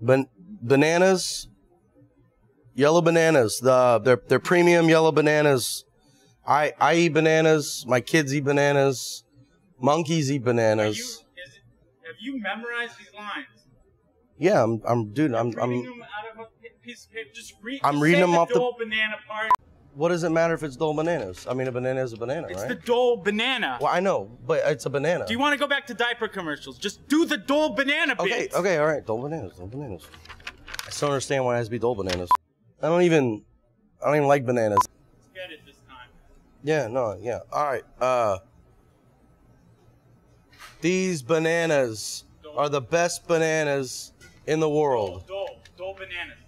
ban- bananas, yellow bananas. The they're they're premium yellow bananas. I I eat bananas. My kids eat bananas. Monkeys eat you, bananas. is it, have you memorized these lines? Yeah, I'm I'm dude. I'm reading I'm. them out of a piece of paper. Just read. I'm reading them off the- banana part. What does it matter if it's Dole bananas? I mean, a banana is a banana, right? It's right? the Dole banana. well, I know, but it's a banana. Do you want to go back to diaper commercials? Just do the Dole banana bit. Okay, okay, all right. Dole bananas, Dole bananas. I still don't understand why it has to be Dole bananas. I don't even, I don't even like bananas. Let's get it this time. Yeah, no, yeah. All right. Uh, these bananas are the best bananas in the world. Dole, Dole bananas.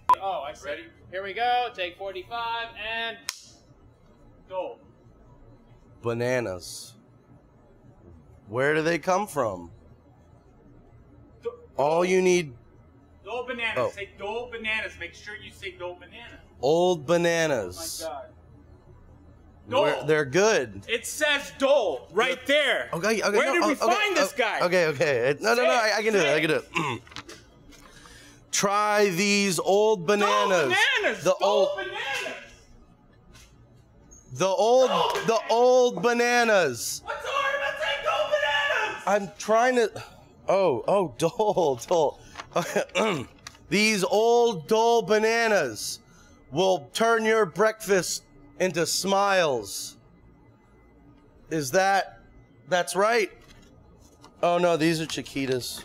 I see. Ready? Here we go. Take 45 and Dole. Bananas. Where do they come from? Do- All you need Dole bananas. Oh. Say Dole bananas. Make sure you say Dole banana. old Oh my bananas. god. Where- Dole. they're good. It says Dole right there. Okay, okay. Where no, did we oh, okay, find this oh, guy? Okay, okay. No, no, no. I, I can do it. I can do it. Try these old bananas. bananas. The old, bananas. the old, Dole the old bananas. What's about saying Dole bananas? I'm trying to. Oh, oh, Dole, Dole. These old Dole bananas will turn your breakfast into smiles. Is that? That's right. Oh no, these are Chiquitas.